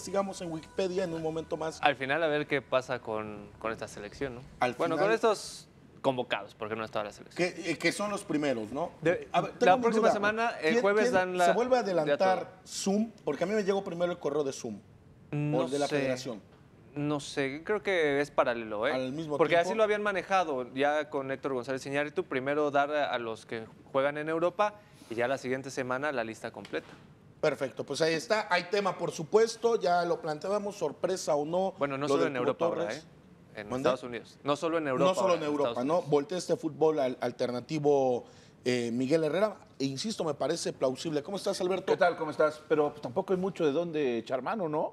investigamos en Wikipedia en un momento más. Al final a ver qué pasa con, con esta selección, ¿no? Al bueno, final- con estos convocados, porque no está la selección. Que, eh, que son los primeros, ¿no? De- A ver, la próxima duda. semana, el ¿Quién- jueves dan la- ¿Se vuelve a adelantar Zoom? Porque a mí me llegó primero el correo de Zoom. No o de la sé. federación. No sé, creo que es paralelo, ¿eh? Al mismo Porque tiempo. así lo habían manejado ya con Héctor González Iñárritu, primero dar a los que juegan en Europa y ya la siguiente semana la lista completa. Perfecto, pues ahí está. Hay tema, por supuesto, ya lo planteábamos, sorpresa o no. Bueno, no lo solo en Europa ahora, ¿eh? En. Estados Unidos. No solo en Europa. no solo en Europa, ¿no? Voltea este fútbol al- alternativo eh, Miguel Herrera. E insisto, me parece plausible. ¿Cómo estás, Alberto? ¿Qué tal? ¿Cómo estás? Pero pues, tampoco hay mucho de dónde echar mano, ¿no?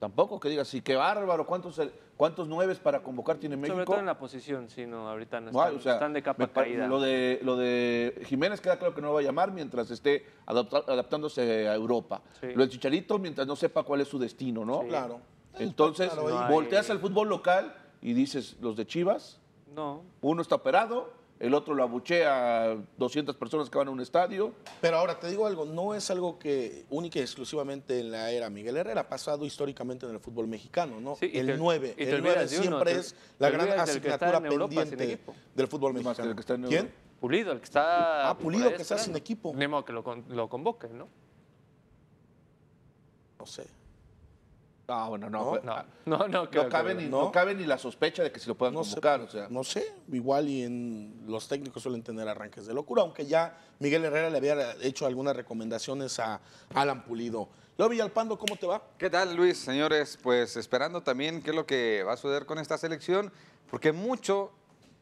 Tampoco que digas, sí, qué bárbaro, ¿cuántos, cuántos nueves para convocar tiene México? Sobre todo en la posición, sí, no, ahorita no están, o sea, están de capa me caída. Lo de, lo de Jiménez queda claro que no va a llamar mientras esté adapta- adaptándose a Europa. Sí. Lo del Chicharito mientras no sepa cuál es su destino, ¿no? Claro. Entonces, Claro. No hay- volteas al fútbol local y dices, los de Chivas, No, uno está operado, el otro lo abuchea a 200 personas que van a un estadio. Pero ahora te digo algo, no es algo que única y exclusivamente en la era Miguel Herrera, ha pasado históricamente en el fútbol mexicano, ¿no? Sí, el te- 9, y te el 9 olvidas de uno, siempre te- es la te gran asignatura pendiente del fútbol mexicano. el que está en ¿Quién? Pulido, el que está. Ah, Pulido, que está sin equipo. Ni modo que lo, lo convoquen, ¿no? No sé. Ah, bueno, no. No, No, no, no. creo no, que- cabe ni, no. no. cabe ni la sospecha de que si lo puedan No sé, convocar. o sea. no sé, igual y en los técnicos suelen tener arranques de locura, aunque ya Miguel Herrera le había hecho algunas recomendaciones a Alan Pulido. Leo Villalpando, ¿cómo te va? ¿Qué tal, Luis? Señores, pues esperando también qué es lo que va a suceder con esta selección, porque mucho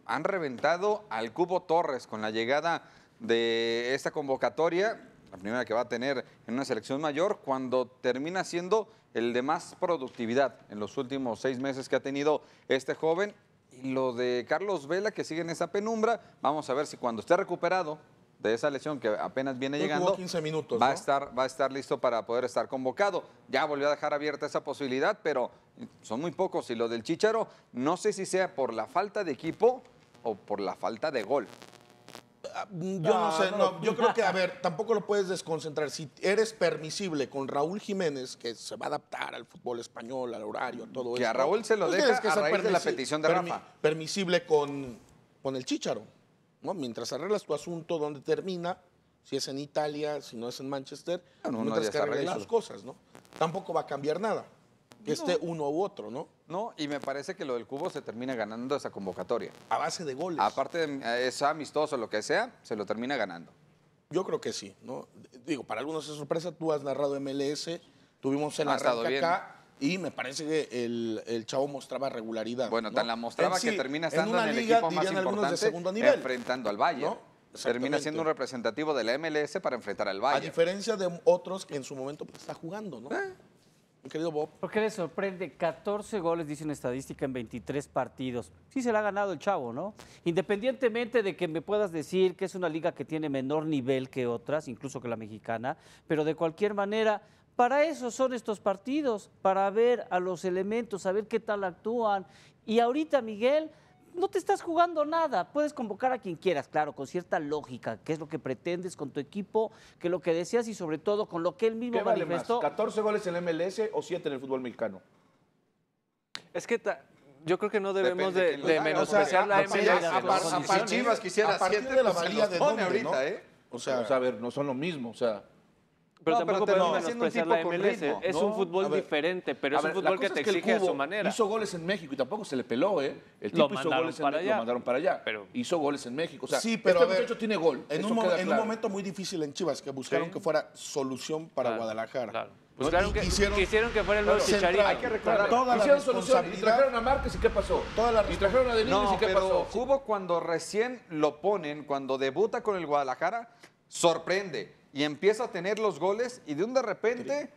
han reventado al Cubo Torres con la llegada de esta convocatoria, la primera que va a tener en una selección mayor, cuando termina siendo el de más productividad en los últimos seis meses que ha tenido este joven. Y lo de Carlos Vela, que sigue en esa penumbra, vamos a ver si cuando esté recuperado de esa lesión que apenas viene llegando, 15 minutos, va a estar va a estar listo para poder estar convocado. Ya volvió a dejar abierta esa posibilidad, pero son muy pocos. Y lo del Chicharo, no sé si sea por la falta de equipo o por la falta de gol. Yo no, sé, no yo creo que, a ver, tampoco lo puedes desconcentrar. Si eres permisible con Raúl Jiménez, que se va a adaptar al fútbol español, al horario, todo Que a esto, Raúl se lo deja tienes a raíz de la petición de permi- Rafa. Permisible con, con el Chícharo, ¿no? Mientras arreglas tu asunto donde termina, si es en Italia, si no es en Manchester, uno mientras que arreglado. sus cosas, ¿no? Tampoco va a cambiar nada, que esté uno u otro, ¿no? No, y me parece que lo del Cubo se termina ganando esa convocatoria. A base de goles. Aparte de es amistoso lo que sea, se lo termina ganando. Yo creo que sí, ¿no? Digo, para algunos es sorpresa, tú has narrado MLS, tuvimos el arranque bien. acá y me parece que el, el chavo mostraba regularidad. Bueno, ¿no? tan la mostraba En que sí, termina estando una en, el liga, equipo más algunos, de importante segundo nivel. enfrentando al Bayern. ¿No? Termina siendo un representativo de la MLS para enfrentar al A Bayern. diferencia de otros que en su momento pues, está jugando, ¿no? Eh. Querido Bob. ¿Por qué le sorprende? 14 goles, dice una estadística, en 23 partidos. Sí se la ha ganado el chavo, ¿no? Independientemente de que me puedas decir que es una liga que tiene menor nivel que otras, incluso que la mexicana, pero de cualquier manera, para eso son estos partidos, para ver a los elementos, saber qué tal actúan. Y ahorita, Miguel, no te estás jugando nada. Puedes convocar a quien quieras, claro, con cierta lógica, que es lo que pretendes con tu equipo, que lo que deseas y sobre todo con lo que él mismo ¿Qué vale más? manifestó. ¿14 goles en el MLS o 7 en el fútbol mexicano? Es que ta- yo creo que no debemos Depende de, menospreciar O sea, la a- MLS. a- a- ¿no? a- Si Chivas quisiera a partir siete, de la pues valía de pone dónde, ahorita, ¿no? ¿eh? O sea, O sea, a ver, no son lo mismo. O sea, Pero No, tampoco pero podemos termina siendo un menospreciar tipo la MLS. ritmo, Es ¿no? un fútbol ver, diferente, pero es un ver, fútbol que te es que el exige a su manera. Hizo goles en México y tampoco se le peló, ¿eh? El tipo hizo mandaron goles en para México, allá. lo mandaron para allá. Pero- hizo goles en México. O sea, sí, pero este a ver, muchacho tiene gol. En, un, en momento muy difícil en Chivas, que buscaron Sí. que fuera solución para Claro, Guadalajara. Claro. Y que, quisieron quisieron que fuera el nuevo Chicharito. Hay que recordar, toda la Hicieron solución y trajeron a Márquez y ¿qué pasó? Toda la y trajeron a Denilles No, y ¿qué pero pasó? Cubo cuando recién lo ponen, cuando debuta con el Guadalajara, sorprende y empieza a tener los goles y de un de repente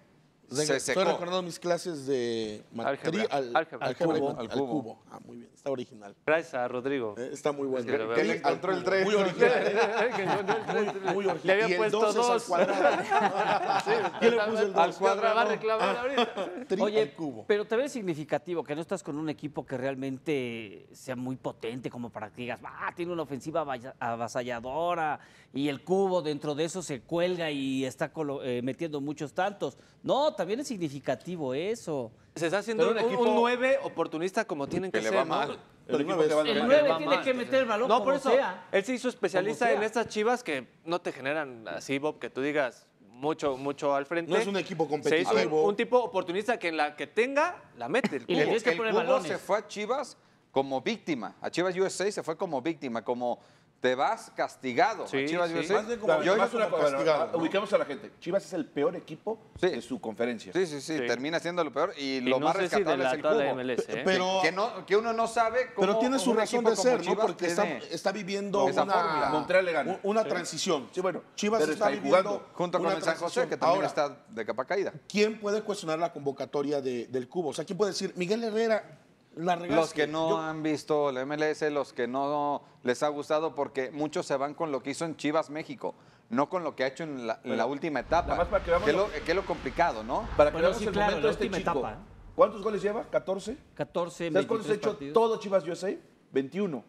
Venga, se Estoy secó. recordando mis clases de matri- Álgebra. al, Álgebra. Al cubo. al Al cubo. cubo. Ah, muy bien, está original. Gracias a Rodrigo. Eh, Está muy bueno. que lo veo. Que le encontró el tres. Muy original. Muy, muy original. Le había y el puesto 2 es al dos. cuadrado. Sí, ¿Quién le puso el Al dos? cuadrado. Va a reclamar Ah. ahorita. Tri Oye, al cubo. pero te ves significativo que no estás con un equipo que realmente sea muy potente como para que digas, ah, tiene una ofensiva avasalladora y el cubo dentro de eso se cuelga y está colo- eh, metiendo muchos tantos. No, también es significativo eso. Se está haciendo Pero un, un equipo- un 9 oportunista como tienen que, Que le ser, va ¿no? mal. El Pero equipo una que vez- va de El mal. 9 va tiene mal. que meter el balón No, como por eso, sea. él se hizo especialista en estas chivas que no te generan así, Bob, que tú digas mucho, mucho al frente. No es un equipo Se hizo un, competitivo. un tipo oportunista que en la que tenga, la mete. el Y le cubo. tienes que el poner Cubo balones. se fue a Chivas como víctima. A Chivas USA se fue como víctima, como te vas castigado. Sí, a Chivas sí. Más de como- una castigado, ubiquemos a la gente. Chivas es el peor equipo Sí. de su conferencia. Sí, sí, sí, Sí. termina siendo lo peor y, Y lo no más si rescatable la, es el Cubo. MLS, ¿eh? Pero- que, no- que uno no sabe cómo Pero tiene su razón de ser, ¿no? Porque está, viviendo esa una, fórmula. Montreal le gana. un- una transición. Sí, bueno, Chivas pero está, viviendo jugando. junto con el San José, que también Ahora, está de capa caída. ¿quién puede cuestionar la convocatoria de- del Cubo? O sea, ¿quién puede decir, Miguel Herrera, la? Los que no Yo- han visto la MLS, los que no les ha gustado, porque muchos se van con lo que hizo en Chivas México, no con lo que ha hecho en la, en la última etapa. nada más para que veamos es lo- que es lo complicado, ¿no? Para que Bueno, veamos sí, el claro, momento de la este última chico. etapa. ¿Cuántos goles lleva? ¿14? 14 en ¿Sabes cuántos ha 23 hecho partidos. todo Chivas USA? 21.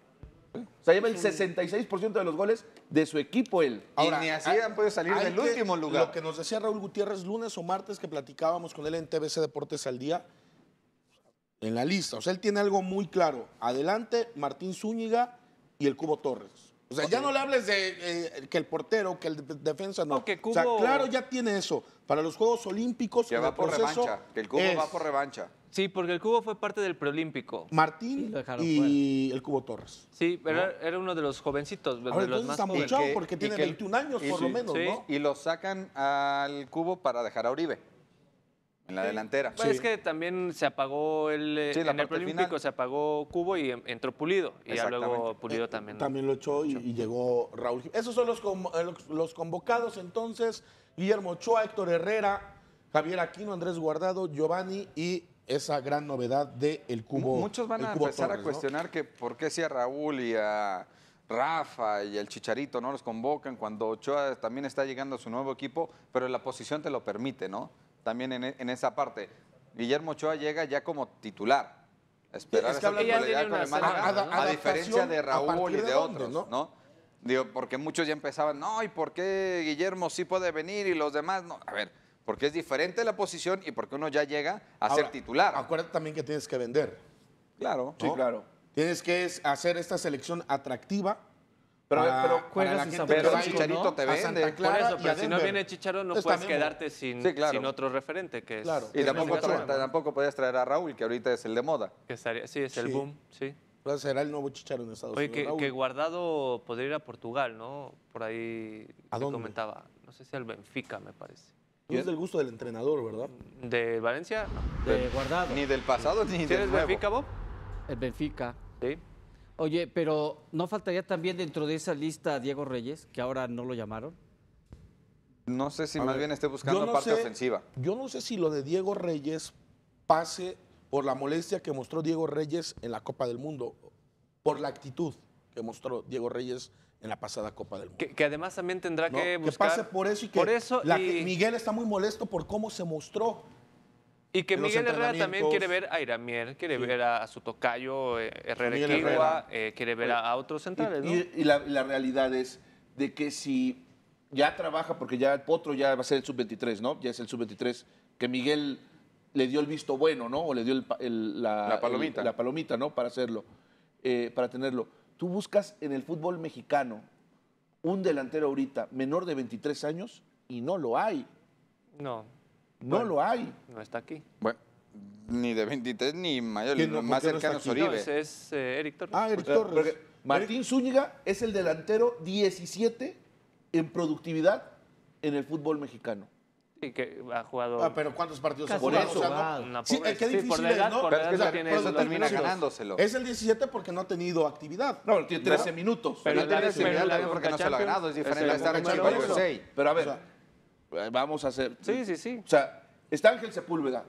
O sea, lleva el 66% de los goles de su equipo él. Y ni así han podido salir del que- último lugar. Lo que nos decía Raúl Gutiérrez lunes o martes que platicábamos con él en TBC Deportes al día, en la lista. O sea, él tiene algo muy claro. Adelante, Martín Zúñiga y el Cubo Torres. O sea, ya no le hables de eh, que el portero, que el de- defensa, no. No, que O sea, Cubo- claro, ya tiene eso. Para los Juegos Olímpicos, Que va por proceso, revancha, que el cubo es va por revancha. Sí, porque el cubo fue parte del preolímpico. Y Martín y el Cubo Torres. Sí, pero era, era uno de los jovencitos, de Ahora, los entonces más está jóvenes. porque tiene que el- 21 años y por lo menos, sí. ¿no? Y lo sacan al cubo para dejar a Uribe en la delantera. Pues Es que también se apagó el, Sí, en el preolímpico se apagó Cubo y en- entró Pulido. Y ya luego. Pulido también. Eh, También lo echó y, y llegó Raúl. Esos son los, eh, los- los convocados entonces. Guillermo Ochoa, Héctor Herrera, Javier Aquino, Andrés Guardado, Giovanni y esa gran novedad de El Cubo. Muchos van a empezar Torres, a ¿no? cuestionar que por qué si a Raúl y a Rafa y el Chicharito no los convocan cuando Ochoa también está llegando a su nuevo equipo, pero la posición te lo permite, ¿no? También en, e- en esa parte. Guillermo Ochoa llega ya como titular. Esperar Es que esa titularidad con el Málaga, a adaptación diferencia de a Raúl y de de dónde, otros, ¿no? ¿no? Digo, porque muchos ya empezaban, no, ¿y por qué Guillermo sí puede venir y los demás no? A ver, porque es diferente la posición y porque uno ya llega a Ahora, ser titular. Acuérdate también que tienes que vender. Claro. Sí, claro. Tienes que hacer esta selección atractiva. Pero, para- pero para juegas la en gente que Pero ir Chicharito te a Santa vende. Clara Por eso, y pero si no viene Chicharo no puedes quedarte sin, Sí, claro. sin otro referente, que es... Claro. Y tampoco, tampoco podías traer a Raúl, que ahorita es el de moda. que estaría- sí, es el Sí. boom, sí. Pues Será el nuevo Chicharo en Estados Oye, Unidos. que, Raúl. que Guardado podría ir a Portugal, ¿no? Por ahí ¿A se dónde? comentaba. No sé si al Benfica, me parece. No es del gusto del entrenador, ¿verdad? ¿De Valencia? No. De guardado. Ni del pasado ni ¿Sí del eres nuevo. Benfica, Bob? El Benfica. Sí. Oye, pero ¿no faltaría también dentro de esa lista a Diego Reyes, que ahora no lo llamaron? No sé si A más ver, bien esté buscando no parte sé- ofensiva. Yo no sé si lo de Diego Reyes pase por la molestia que mostró Diego Reyes en la Copa del Mundo, por la actitud que mostró Diego Reyes en la pasada Copa del Mundo. Que, que además también tendrá ¿no? que buscar... pase por eso y que, Por eso la y, que Miguel está muy molesto por cómo se mostró. Y que en Miguel Herrera también quiere ver a Iramier, quiere Sí. ver a, a su tocayo eh, Herrera Miguel Equigua, Herrera. eh, quiere ver a, otros centrales, Y, ¿no? y- y la, la realidad es de que si ya trabaja, porque ya el Potro ya va a ser el sub-23, ¿no? Ya es el sub-23, que Miguel le dio el visto bueno, ¿no? O le dio el el- la, La palomita. la palomita, ¿no? Para hacerlo, eh, para tenerlo. Tú buscas en el fútbol mexicano un delantero ahorita menor de 23 años y no lo hay. No, No lo hay. no está aquí. Bueno, ni de 23 ni mayor, ¿Quién no? el más ¿Por qué no cercano es? No, Oribe. ese es eh, Eric Torres. Ah, Eric Torres. porque Martín Zúñiga es el delantero 17 en productividad en el fútbol mexicano. Sí, que ha jugado... Ah, pero ¿cuántos partidos ha jugado? por O sea, eso. no- Sí, qué sí, difícil por la es, edad, ¿no? por Pero la es que no tiene eso termina minutos. ganándoselo. Es el 17 porque no ha tenido actividad. No, tiene 13 minutos. Pero Pero similar la también porque no se lo ha ganado. Es es diferente el a estar en. Pero a ver, O sea, vamos a hacer. Sí, sí, sí. O sea, está Ángel Sepúlveda.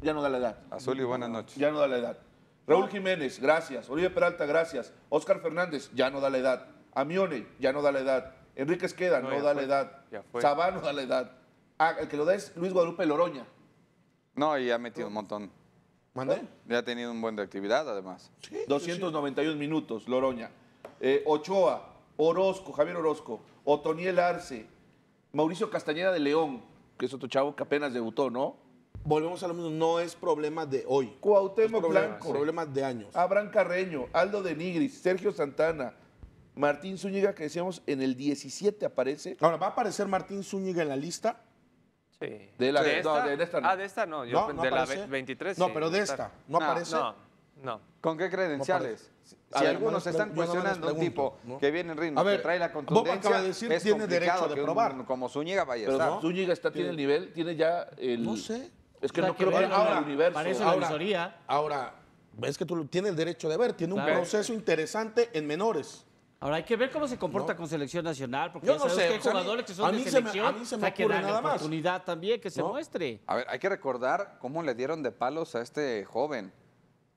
Ya no da la edad. Azul y buenas noches. Ya no da la edad. Raúl Jiménez, gracias. Oribe Peralta, gracias. Oscar Fernández, ya no da la edad. Amione, ya no da la edad. Enrique Esqueda, No, no, da fue. la edad. Ya fue. Sabá no da la edad. Ah, el que lo da es Luis Guadalupe Loroña. No, y ha metido un montón. ¿Mande? Ya ha tenido un buen de actividad, además. 291 minutos, Loroña. Eh, Ochoa, Orozco, Javier Orozco, Otoniel Arce, Mauricio Castañeda de León, que es otro chavo que apenas debutó, ¿no? Volvemos a lo mismo, no es problema de hoy. Cuauhtémoc Problemas, Blanco, problemas de años. Abraham Carreño, Aldo de Nigris, Sergio Santana, Martín Zúñiga, que decíamos en el 17 aparece. Ahora, ¿va a aparecer Martín Zúñiga en la lista? Sí. De la- no, esta? de esta no. Ah, de esta no. Yo, No, no de la aparece. ve- 23. No, sí, pero de esta, ¿no No, aparece? No, no. ¿Con qué credenciales? Si A ver, algunos no están cuestionando un tipo que viene en ritmo, A ver, que trae la contundencia, acaba de decir, es tiene derecho de un- probar. como Zúñiga vaya a Pero estar. no. Zúñiga está, tiene el nivel, tiene ya el... No sé. Es que no creo que ahora ahora, el universo. Eso la Ahora- visoría. Ahora, es que tú lo- tienes el derecho de ver, tiene un Claro. proceso interesante en menores. Ahora hay que ver cómo se comporta con selección nacional, porque Yo no sé, que hay o sea, a mí- jugadores que a son mí de se me- a selección. mí se o me sea, que ocurre nada más. oportunidad también, que se ¿No? muestre. A ver, hay que recordar cómo le dieron de palos a este joven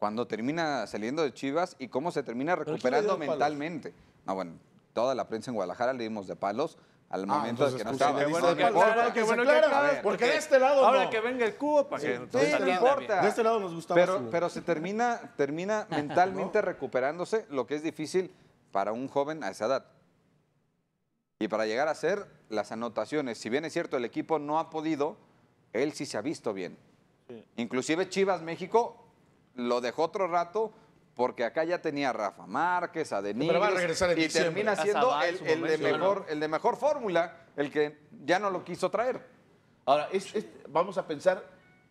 cuando termina saliendo de Chivas y cómo se termina recuperando de mentalmente. No, bueno, toda la prensa en Guadalajara le dimos de palos al momento de entonces que no sí estaba. Qué bueno de que aclara, que bueno que aclara. Porque de este lado Ahora no. que venga el cubo para que Sí, no importa. De este lado nos gustaba Pero, su- pero se termina, termina mentalmente recuperándose, lo que es difícil para un joven a esa edad. Y para llegar a hacer las anotaciones, si bien es cierto el equipo no ha podido, él sí se ha visto bien. Inclusive Chivas México lo dejó otro rato porque acá ya tenía a Rafa Márquez, a Denis Pero va a regresar en y diciembre. termina siendo el, su el de mejor, el de mejor fórmula, el que ya no lo quiso traer. Ahora, es- es- vamos a pensar,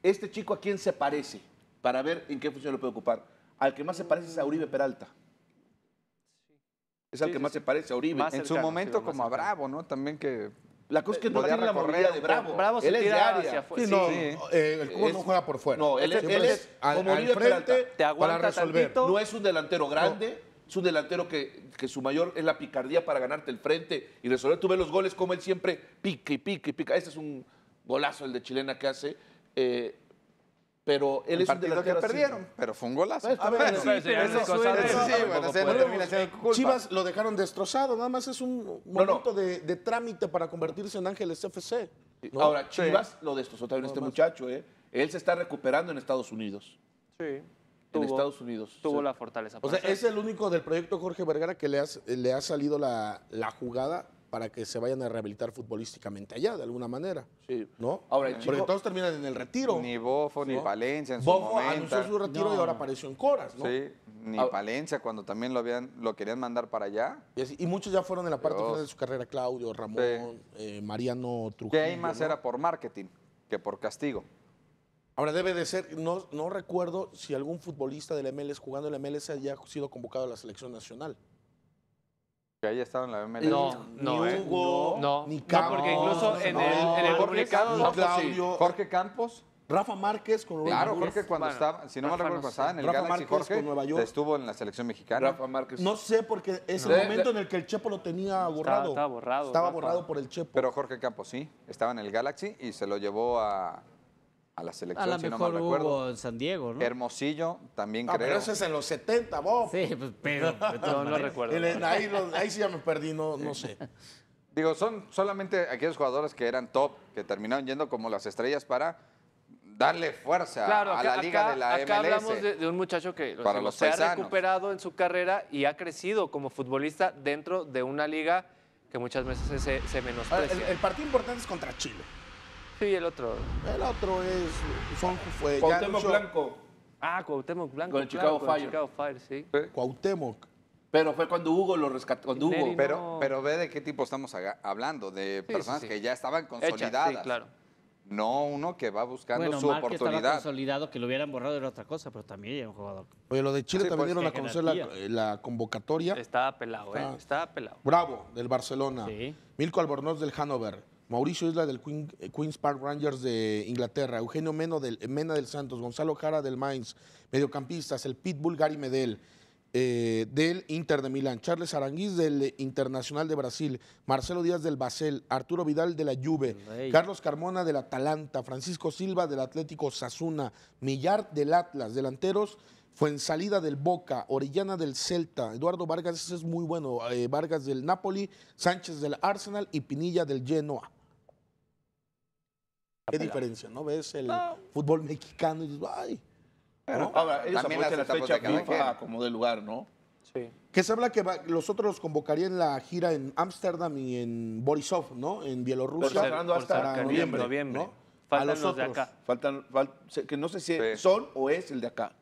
este chico a quién se parece, para ver en qué función lo puede ocupar. Al que más se parece es a Uribe Peralta. Es al Sí, que sí, más sí. se parece a Uribe. Más En su momento como a. Bravo, ¿no? También que La cosa es que no tiene la movilidad de Bravo. Bravo se él es de área. Sí, no, Sí. eh, el cubo no juega por fuera. no, él es- Siempre él es al, como al frente. Te aguanta para resolver. tantito. No es un delantero grande, es un delantero que, que su mayor es la picardía para ganarte el frente y resolver. Tú ves los goles como él siempre pica y pica y pica. Este es un golazo el de chilena que hace. eh, pero él el es un partido que así. perdieron, pero fue un golazo. Está A ver, sí, pero pero eso- eso eso- es- eso- sí, eso- bueno, eso- se eso- termina siendo culpa. Chivas lo dejaron destrozado, nada más es un No, no. momento De, de trámite para convertirse en Ángeles FC. ¿no? Ahora, Chivas lo destrozó también este más. muchacho. ¿eh? Él se está recuperando en Estados Unidos. Sí. En Tuvo- Estados Unidos. Tuvo la fortaleza. O sea, es el único del proyecto Jorge Vergara que le ha, le ha salido la, la jugada para que se vayan a rehabilitar futbolísticamente allá, de alguna manera. Sí. ¿No? Ahora, el Porque chico- todos terminan en el retiro. Ni Bofo, ni. Palencia en su Bofo momento. anunció su retiro y ahora apareció en Coras, ¿no? Sí, ni Ah. Palencia cuando también lo habían, lo querían mandar para allá. Y, así- y muchos ya fueron en la parte Dios. final de su carrera, Claudio, Ramón, eh, Mariano Que Trujillo. ahí más ¿no? era por marketing que por castigo. Ahora debe de ser, no, no recuerdo si algún futbolista del MLS jugando en la MLS haya sido convocado a la selección nacional. Que ahí estaba en la MLS. No, no, ni ¿eh? Hugo, No, ni no, Campos, porque incluso en el, en el no, Claudio, Jorge Campos. Rafa Márquez con Claro, Jorge cuando Bueno, estaba, si no me recuerdo, no cuando estaba en sé. el Rafa Galaxy Márquez Jorge, con Nueva York. estuvo en la selección mexicana. Rafa Márquez. No sé porque es el No. momento en el que el Chepo lo tenía borrado. estaba borrado, Estaba Rafa. borrado por el Chepo. Pero Jorge Campos sí, estaba en el Galaxy y se lo llevó a, a la A selección, lo si no mejor recuerdo. hubo en San Diego, ¿no? Hermosillo también Ah, pero creo. ese es en los 70, Bob. Sí, pues, pero... no lo maneras. recuerdo. El- ahí, lo- ahí sí ya me perdí, no, no sé. Digo, son solamente aquellos jugadores que eran top, que terminaron yendo como las estrellas para darle fuerza Claro, a la liga acá- de la acá MLS. hablamos de, de un muchacho que Para los se ha recuperado en su carrera y ha crecido como futbolista dentro de una liga que muchas veces se, se menosprecia. El, el partido importante es contra Chile. Sí, el otro. El otro es. Son, fue, Cuauhtémoc Blanco. Ah, Cuauhtémoc Blanco. Con el claro, Chicago con el Fire. Chicago Fire, sí. Cuauhtémoc. Pero fue cuando Hugo lo rescató. Cuando Hugo. Pero, pero ve de qué tipo estamos hablando, de Sí, personas sí, sí. que ya estaban Hecha, consolidadas. sí, claro. No uno que va buscando Bueno, su estaba oportunidad. consolidado, que lo hubieran borrado era otra cosa, pero también era un jugador. Oye, lo de Chile Sí, también pues, dieron a conocer la, eh, convocatoria. Estaba pelado, ¿eh? Estaba pelado. Bravo, del Barcelona. Sí. Milko Albornoz del Hannover. Mauricio Isla del Queen- eh, Queen's Park Rangers de Inglaterra. Eugenio Meno del, Mena del Santos. Gonzalo Jara del Mainz. Mediocampistas. El Pitbull Gary Medel. eh, del Inter de Milán. Charles Aranguiz del eh, Internacional de Brasil. Marcelo Díaz del Basel. Arturo Vidal de la Juve. Rey. Carlos Carmona del Atalanta. Francisco Silva del Atlético Sasuna. Millar del Atlas. Delanteros. Fuensalida del Boca, Orellana del Celta, Eduardo Vargas, ese es muy bueno, eh, Vargas del Napoli, Sánchez del Arsenal y Pinilla del Genoa. Qué diferencia, ¿no? Ves el fútbol mexicano y dices, ay. ¿no? Ahora, ellos También aprovechan la las fecha FIFA quien. como de lugar, ¿no? Sí. Que se habla que va- los otros los convocaría en la gira en Ámsterdam y en Borisov, ¿no? En Bielorrusia. Hablando hasta para noviembre, noviembre. ¿no? Faltan a los, los de otros. acá. Faltan, fal- que no sé si Sí. son o es el de acá.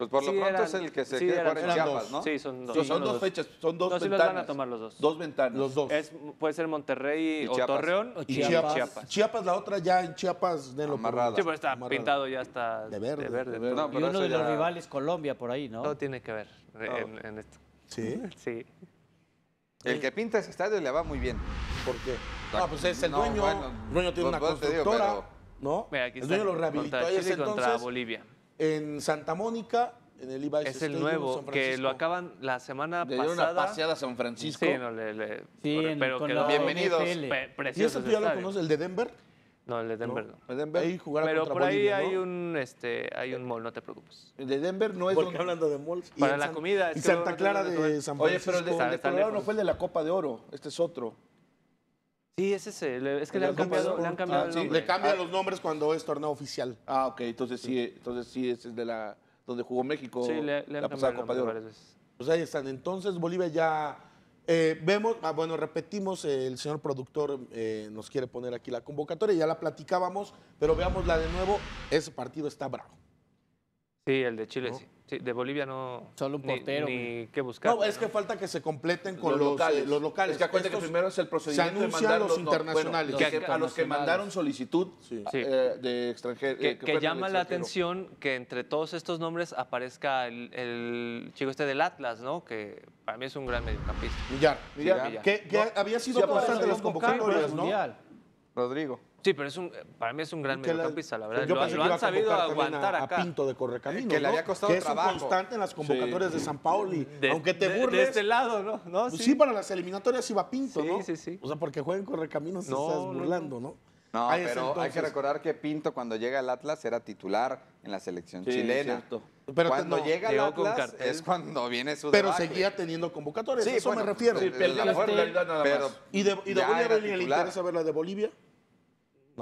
Pues por lo Sí, pronto eran- es el que se sí, jugar en Chiapas, dos. ¿no? Sí, son dos. son son dos fechas, son dos No, sí los ventanas. van a tomar los dos. Dos ventanas. Los dos. Es, puede ser Monterrey Y o Chiapas. Torreón O Chiapas. Chiapas. Chiapas. Chiapas, la otra ya en Chiapas de lo Amarrada. Sí, pero está Amarrada. pintado ya está De verde. De verde. De Y uno de los rivales, Colombia, por ahí, ¿no? Todo tiene que ver en, en esto. Sí. Sí. El que pinta ese estadio le va muy bien. ¿Por qué? No, pues es el dueño. bueno, el dueño tiene pues, una pues, constructora, ¿no? Mira, aquí el está. dueño lo rehabilitó Contra Chile y contra entonces. Bolivia. En Santa Mónica, en el Levi's Es el Stadium, nuevo, San que lo acaban la semana Le dieron una pasada. paseada a San Francisco. Sí, no, le, le- Sí, en- pero con quedó la Bienvenidos. NFL. pe- ¿Y precioso ese tú ese ya lo estadio. conoces, el de Denver? No, el de Denver no. ¿El de Denver? Ahí jugara Pero contra por ahí Bolivia, hay un este hay un mall, no te preocupes. El de Denver no es Porque donde- hablando de malls. y Para en la San- comida, es Y que Santa no- Clara no- de San Oye, Francisco. pero el de, el de Está Colorado no lejos. fue el de la Copa de Oro. Este es otro. Sí, es ese. le- Es que El le han cambiado, le han cambiado Ah, el sí. nombre. Le cambian los nombres cuando es torneo oficial. Ah, ok. Entonces sí, entonces sí es el de la donde jugó México Sí, le, le han la pasada cambiado el Copa de nombre Oro. varias veces. Pues ahí están. Entonces Bolivia ya eh, vemos, ah, bueno, repetimos, eh, el señor productor eh, nos quiere poner aquí la convocatoria, ya la platicábamos, pero veámosla de nuevo. Ese partido está bravo. Sí, el de Chile sí. Sí, de Bolivia no. Solo un portero, Ni, qué buscar. No, es que falta que se completen con los, los, locales. los locales. Es que acuérdate que primero es el procedimiento de anuncian mandar los no, bueno, internacionales. que- Los que a los que mandaron solicitud Sí. Eh, de extranjero. que, eh, que llama la atención que entre todos estos nombres aparezca el, el chico este del Atlas, ¿no? Que para mí es un gran mediocampista. Millar. Millar. Millar. Que, que había sido Sí, constante en las convocatorias, ¿no? Mundial. Rodrigo. Sí, pero es un, para mí es un gran Que la- mediocampista, la verdad. Yo Lo, pensé lo que han a sabido también aguantar a, acá. A Pinto de Correcaminos, Que le ¿no? había costado que es un trabajo. constante en las convocatorias de San Pauli. De- Aunque te de- burles, De este lado, ¿no? ¿No? pues sí. para las eliminatorias iba Pinto, Sí, ¿no? sí, sí. O sea, porque juega en Correcaminos te No, estás no, no. burlando, ¿no? No, pero hay que entonces. recordar que Pinto cuando llega al Atlas era titular en la selección Sí, chilena. cierto. Pero cuando no, llega al Atlas es cuando viene su Pero debacle. seguía teniendo convocatorias, Sí, a eso bueno, me refiero. Sí, la regularidad nada pero más. ¿Y de, y de Bolivia le interesa ver la de Bolivia?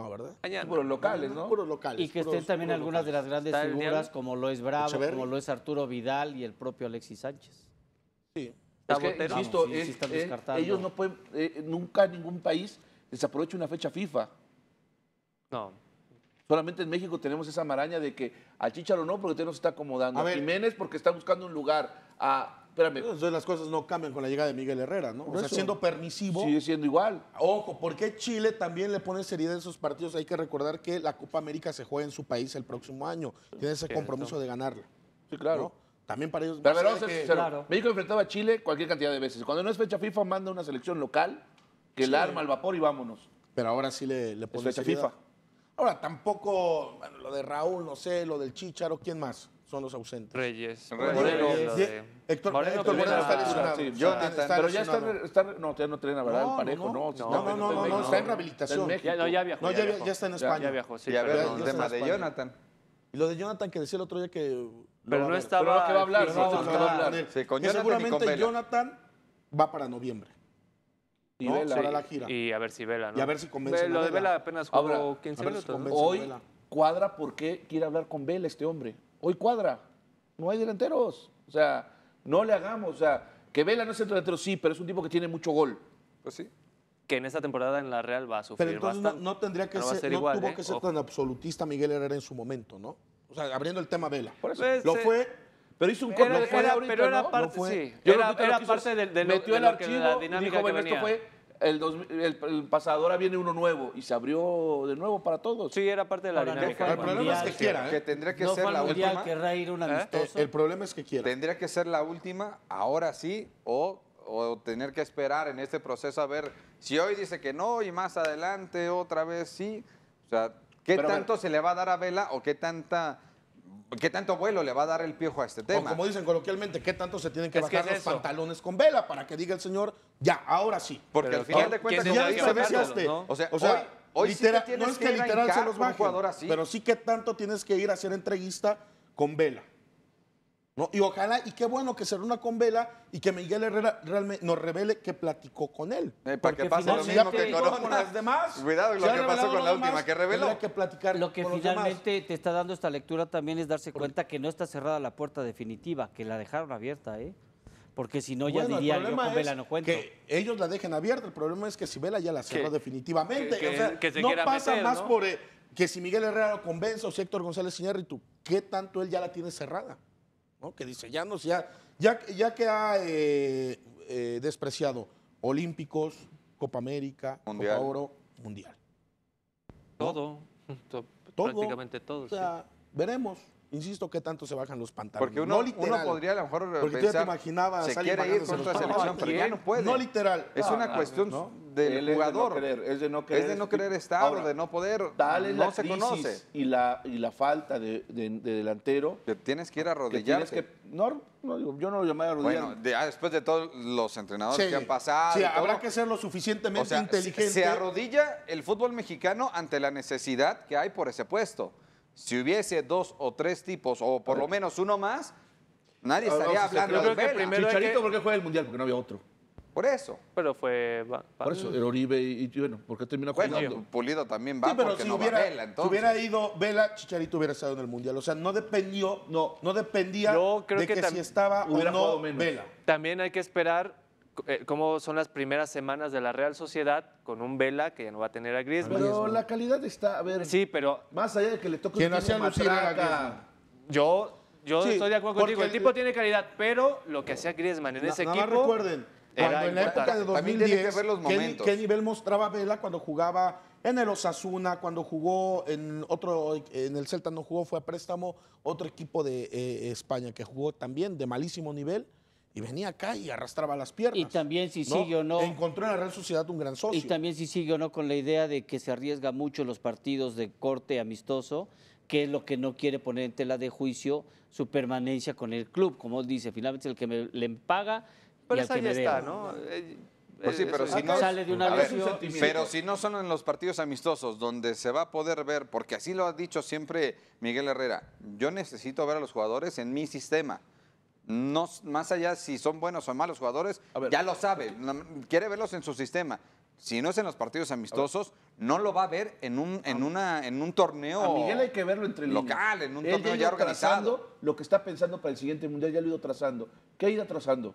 No, ¿verdad? Mañana. Puros locales, ¿no? Puros locales. Y que puros- estén también puros algunas de las grandes figuras, como lo es Bravo, Echeverri. como lo es Arturo Vidal y el propio Alexis Sánchez. Sí. Es que, Botero. insisto, Vamos, sí, es- sí están eh, descartando. ellos no pueden, eh, nunca ningún país desaprovecha una fecha FIFA. No. Solamente en México tenemos esa maraña de que al Chicharo no, porque usted no se está acomodando. A. Jiménez porque está buscando un lugar. A, espérame, Entonces las cosas no cambian con la llegada de Miguel Herrera, ¿no? O sea, eso. siendo permisivo. sigue siendo igual. Ojo, porque Chile también le pone seriedad a esos partidos. Hay que recordar que la Copa América se juega en su país el próximo año. Tiene ese compromiso de ganarla. Sí, claro. ¿no? También para ellos. Pero, vamos a que- sinceros. claro. México enfrentaba a Chile cualquier cantidad de veces. Cuando no es fecha FIFA, manda una selección local que Sí. la arma al vapor y vámonos. Pero ahora sí le, le pone fecha seriedad. FIFA. Ahora, tampoco, bueno, lo de Raúl, no sé, lo del Chicharo, ¿quién más? Son los ausentes. Reyes. Reyes. Moreno, de- Héctor Moreno Héctor Moreno está lesionado. sí, Jonathan, Está Pero ya está, está- no, ya no entrena, ¿verdad? No, el parejo, no, no. no. está- No, no, no, no, está en rehabilitación. en. Ya, no, ya viajó. No, ya, viajó. ya está en Ya, España. Ya viajó, sí. y a ver, perdón. el ya tema de. Jonathan. Y lo de Jonathan que decía el otro día que. Pero no estaba. Pero ¿qué va a hablar? A ¿qué va a hablar. Sí, con Que Jonathan seguramente. Jonathan va para noviembre. Y ¿no? Vela. Para la gira. Y a ver si Vela, ¿no? Y a ver si convence Ve- Lo de Vela. Apenas jugó Ahora, 15 a ver si minutos. ¿no? Hoy cuadra porque quiere hablar con Vela este hombre. Hoy cuadra. No hay delanteros. O sea, no le hagamos. O sea, que Vela no es el delantero, sí, pero es un tipo que tiene mucho gol. Pues sí. Que en esta temporada en la Real va a sufrir Pero entonces no, bastante. no tendría que No ser, ser no igual, tuvo ¿eh? que ser Ojo. tan absolutista Miguel Herrera en su momento, ¿no? O sea, abriendo el tema Vela. Por eso. Pues, Lo fue, Pero hizo un era- ahorita, pero era ¿no? parte- No fue. sí. Yo Era- parte del- metió de el que- archivo la y dinámica dijo, que bueno, esto venía". fue el, dos- el- el pasado, ahora viene uno nuevo. Y se abrió de nuevo para todos. Sí, era parte de la Ahora, dinámica. el problema es que quiera, Que ¿eh? tendría que no ser la Mundial, última. querrá ir un Eh. El problema es que quiera. Tendría que ser la última, ahora sí, o, o tener que esperar en este proceso a ver si hoy dice que no y más adelante otra vez sí. O sea, ¿qué Pero tanto se le va a dar a Vela o qué tanta qué tanto vuelo le va a dar el piojo a este O tema? como dicen coloquialmente, ¿qué tanto se tienen que Es que bajar es los eso. pantalones con Vela para que diga el señor, ya, ahora sí? Porque Pero al final ¿quién- de cuentas, como dice diferenciaste. ¿no? o sea, O sea, hoy, hoy sí no es que, que ir a literal se los bajen, jugador así. pero sí que tanto tienes que ir a hacer entrevista con Vela. ¿No? Y ojalá, y qué bueno que se reúna con Vela y que Miguel Herrera realmente nos revele que platicó con él. Eh, para Porque que pase lo mismo ya que Corona. con las demás. Cuidado lo que pasó con la demás, última que reveló. que platicar Lo que con los demás. finalmente te está dando esta lectura también es darse cuenta que no está cerrada la puerta definitiva, que la dejaron abierta, ¿eh? Porque si no, ya Bueno, diría yo problema con Vela no cuento. Que ellos la dejen abierta. El problema es que si Vela ya la cerró Que- definitivamente. que- o sea, que se no pasa meter, más ¿no? por eh, que si Miguel Herrera lo convence o si Héctor González Iñárritu, ¿qué tanto él ya la tiene cerrada? ¿No? Que dice, ya no, ya, ya, ya que ha eh, eh, despreciado Olímpicos, Copa América, Mundial. Copa Oro, Mundial. Todo. to- Todo. Prácticamente todo. O sea, veremos. Insisto, qué tanto se bajan los pantalones. Porque uno, no uno literal. podría a lo mejor Porque tú ya te imaginabas se quiere ir contra los selección, pero ya no puede. No literal. Es Ah, una ah, cuestión ¿no? del Él es de no jugador. querer, es de no querer. es de no querer estar, Ahora, de no poder. Dale no la se conoce. Y la, y la falta de, de- de delantero. Te tienes que ir a no, yo no lo llamaría arrodillar. Bueno, de- ah, después de todos los entrenadores Sí, que han pasado. sí, todo, habrá que ser lo suficientemente o sea, se- inteligente. Se arrodilla el fútbol mexicano ante la necesidad que hay por ese puesto. Si hubiese dos o tres tipos, o por lo menos uno más, nadie A ver, estaría hablando Yo de creo que Vela. primero hay Chicharito, que- ¿por qué juega el mundial? Porque no había otro. Por eso. Pero fue. va- va- Por eso, el Oribe y, y bueno, ¿por qué termina Bueno, jugando? Pulido también va Sí, pero porque si no hubiera, va Vela, si entonces. hubiera ido Vela, Chicharito hubiera estado en el Mundial. O sea, no dependió, no, no dependía Yo creo de que que, tam- si estaba hubiera o no jugado menos. Vela. También hay que esperar cómo son las primeras semanas de la Real Sociedad con un Vela que ya no va a tener a Griezmann. Pero la calidad está, a ver, Sí, pero más allá de que le toque Quien un hacía lucir matraca, Griezmann. yo, yo Sí, estoy de acuerdo contigo. El el- tipo tiene calidad, pero lo que hacía Griezmann en Na- ese nada más equipo. recuerden, era cuando en la época de importante. También 2010, tiene que ver los ¿qué- momentos. ¿qué, nivel mostraba Vela cuando jugaba en el Osasuna, cuando jugó en otro, en el Celta no jugó, fue a préstamo, otro equipo de eh, España que jugó también de malísimo nivel y venía acá y arrastraba las piernas. Y también si ¿no? sigue o no. Encontró en la Real Sociedad un gran socio. Y también si sigue o no con la idea de que se arriesga mucho los partidos de corte amistoso, que es lo que no quiere poner en tela de juicio su permanencia con el club. Como él dice, finalmente es el que me, le paga Pero y al esa que ya me está, debe. ¿no? Eh, Pues sí, eh, pero si no sale de una A ver. Pero si no son en los partidos amistosos donde se va a poder ver, porque así lo ha dicho siempre Miguel Herrera, yo necesito ver a los jugadores en mi sistema. No, más allá si son buenos o malos jugadores, ver. ya lo sabe, quiere verlos en su sistema. Si no es en los partidos amistosos, no lo va a ver en un, en una, en un torneo A Miguel hay que verlo entre líneas. local, en un Él torneo ya organizado. Lo que está pensando para el siguiente mundial ya lo ha ido trazando. ¿Qué ha ido trazando?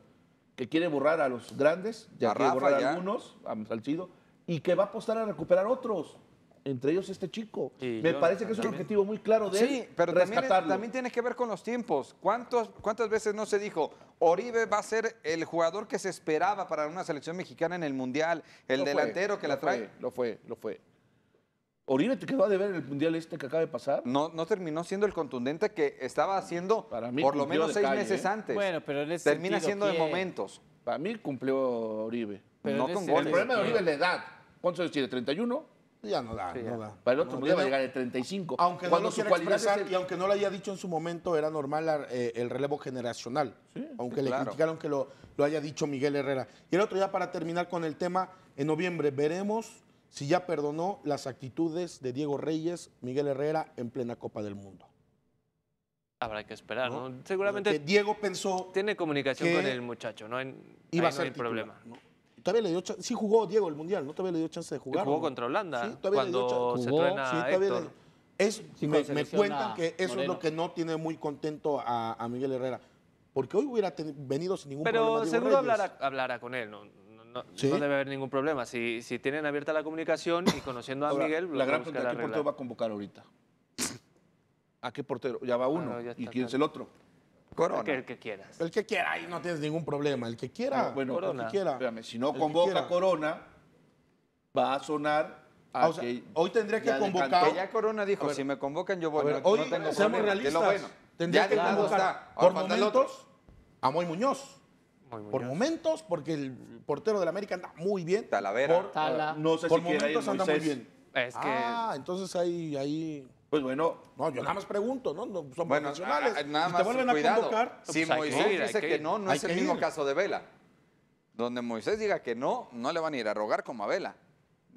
Que quiere borrar a los grandes, ya A quiere Rafa, borrar a algunos, a Salcido, y que va a apostar a recuperar otros. Entre ellos este chico. Me yo parece que es un objetivo muy claro de Sí, él, pero también, rescatarlo. también tiene que ver con los tiempos. ¿Cuántos, ¿Cuántas veces no se dijo, Oribe va a ser el jugador que se esperaba para una selección mexicana en el Mundial, el Lo fue, delantero que la trae? fue, lo fue, lo fue. Oribe te quedó a deber en el mundial este que acaba de pasar. No, no terminó siendo el contundente que estaba haciendo Para mí por lo menos seis calle, meses ¿eh? antes. Bueno, pero en ese Termina sentido, siendo de momentos. Para mí cumplió Oribe. Pero no con ese- El goles. problema de. Oribe es la edad. ¿Cuántos años tiene? ¿31? Ya no da, Sí, no da. Para el otro No, mundial va a tiene- llegar el 35. Aunque no Cuando lo quiera cualidad expresar el- y aunque no lo haya dicho en su momento, era normal eh, el relevo generacional. aunque le claro. criticaron que lo, lo haya dicho Miguel Herrera. Y el otro ya para terminar con el tema, en noviembre veremos si ya perdonó las actitudes de Diego Reyes, Miguel Herrera en plena Copa del Mundo. Habrá que esperar, ¿no? ¿no? Seguramente Diego pensó tiene comunicación con el muchacho, ¿no? En- iba a no ser hay titular, problema. ¿no? Todavía le dio chan- sí jugó Diego el Mundial, ¿no? Todavía le dio chance de jugar. Jugó ¿no? contra Holanda, Sí, todavía le dio cuando chance. se truena Sí, todavía le- es- Sí, me, cuentan que eso es lo que no tiene muy contento a, a Miguel Herrera. Porque hoy hubiera venido sin ningún problema. Pero seguro hablará, hablará con él, no, no, no- ¿Sí? no debe haber ningún problema. Si, si tienen abierta la comunicación y conociendo a Ahora, Miguel, lo la gran pregunta, ¿a qué portero va a convocar ahorita? ¿A qué portero? Ya va uno. no, ya ¿Y quién es el otro? Corona. Que, el que quieras. El que quiera, ahí no tienes ningún problema. El que quiera, Ah, bueno, el que Corona. quiera. Espérame, si no El convoca Corona, va a sonar a Ah, o sea, que hoy tendría que convocar-. Que ya Corona dijo, ver. si me convocan yo voy. A ver, no, hoy no tengo seamos problema, realistas. bueno. Tendría Ya que convocar está. Por el momentos a Moy Muñoz. Muy, Por momentos, porque el portero del América anda muy bien. Talavera. Por, Tala. No sé por si quiere ir momentos anda muy bien. Es que Ah, entonces ahí, ahí. Pues bueno, No, yo nada más pregunto, ¿no? No, son Bueno, profesionales. a- a- nada Si más te vuelven a cuidado. convocar, Si pues Moisés ir, dice que no, no Hay es el mismo ir. caso de Vela. Donde Moisés diga que no, no le van a ir a rogar como a Vela.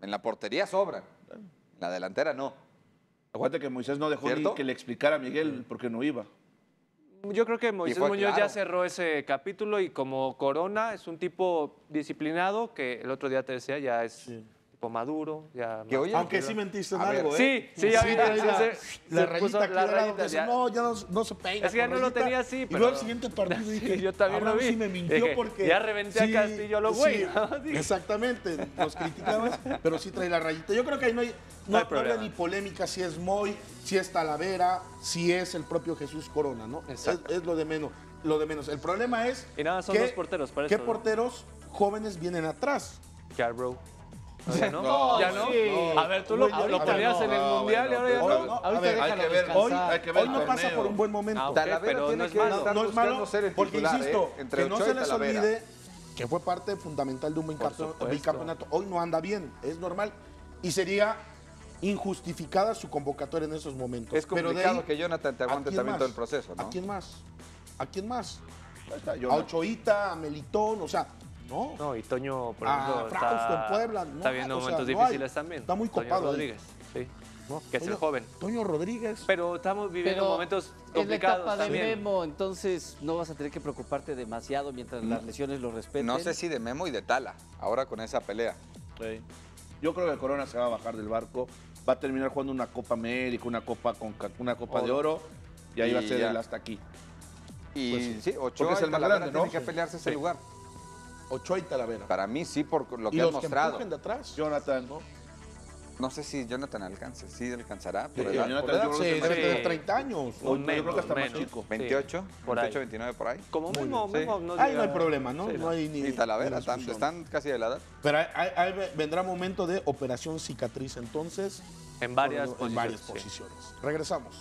En la portería sobran. En la delantera no. acuérdate que Moisés no dejó ni que le explicara a Miguel por qué no iba. yo creo que Moisés fue Muñoz claro. ya cerró ese capítulo y como Corona es un tipo disciplinado, que el otro día te decía, ya es maduro. Ya Que hoy- Aunque sí mentiste en algo, ¿eh? Sí, sí, ya sí, la, sí. la Se rayita puso aquí la rayita, dice, ya. no, ya no, no se peina. Es que ya no lo tenía así, Y pero- luego el siguiente partido dije, Yo también lo vi. sí me mintió Dije, porque... ya reventé a Castillo a lo güey, ¿no? Dije. Exactamente, nos criticabas, pero sí trae la rayita. Yo creo que ahí no hay, No no, hay ni polémica si es Moy, si es Talavera, si es el propio Jesús Corona, ¿no? Es, lo de menos. Lo de menos. El problema es Y nada, son que- dos porteros, por ¿Qué porteros jóvenes vienen atrás? Yarbrough. ¿No, ¿Ya no? No, ¿Ya no? sí. A ver, tú lo, lo ponías no, en el no, Mundial y ahora ya no. Ahorita déjalo que ver, descansar. hoy Hoy no pasa torneo. por un buen momento. Ah, Talavera pero tiene no es que malo. estar no es malo, buscando ser el porque titular, insisto, ¿eh? Entre que no se les olvide que fue parte fundamental de un bicampeonato. Hoy no anda bien, es normal. Y sería injustificada su convocatoria en esos momentos. Es Pero de complicado ahí, que Jonathan te ¿a aguante también más? todo el proceso, ¿no? ¿A quién más? ¿A quién más? Está, A. Ochoita, a Melitón, o sea, no. No, y Toño, por A ejemplo, Frausto está, en Puebla, no, está viendo o sea, momentos no hay. difíciles también. Está muy Toño copado ahí. Rodríguez, sí, no. que es el Toño- joven. Toño Rodríguez. Pero estamos viviendo Pero momentos es la complicados etapa de también. Memo, entonces no vas a tener que preocuparte demasiado mientras las lesiones lo respeten. No sé si de Memo y de Tala, ahora con esa pelea. Sí. Yo creo que Corona se va a bajar del barco, va a terminar jugando una Copa América, una Copa con una Copa de Oro y ahí va a Y ser ya. el hasta aquí. Y Pues sí, sí, Ochoa porque es y el más grande, ¿no? que Sí. pelearse ese Sí. lugar. Ochoa y Talavera. Para mí sí, por lo y que ha los que mostrado. de atrás. Jonathan, ¿no? No sé si Jonathan alcance, sí alcanzará. Por Sí, edad. Jonathan, Por edad, yo creo sí, que debe sí. tener 30 años. Yo creo que hasta más chico. sí. 28, por ahí. 28, 29 por ahí. Como sí. Memo no Ahí no hay problema, ¿no? Sí, no hay ni. Y Talavera, ni están casi de la edad. Pero ahí, vendrá momento de operación cicatriz entonces. En varias en posiciones. varias sí. posiciones. Regresamos.